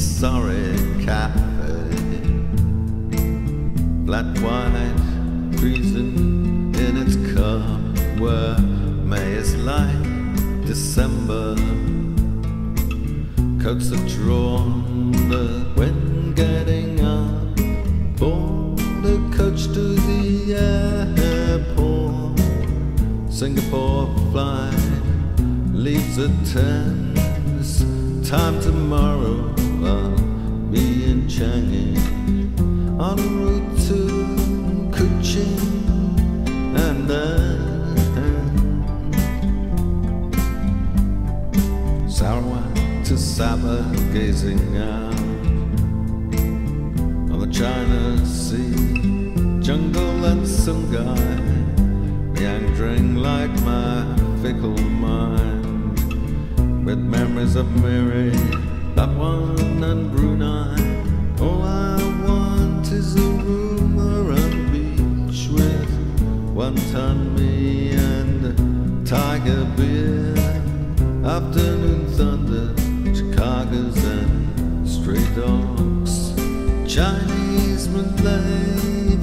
sorry cafe. Flat white freezing in its cup where May is like December. Coats are drawn, the wind getting up. Board the coach to the airport. Singapore flight leaves at ten. Time tomorrow. To Sabah, gazing out on the China Sea, jungle and Sungai, meandering like my fickle mind, with memories of Miri, Labuan and Brunei. All I want is a room or a beach with one ton me and tiger beer. Afternoon and stray dogs, Chinese, Malay,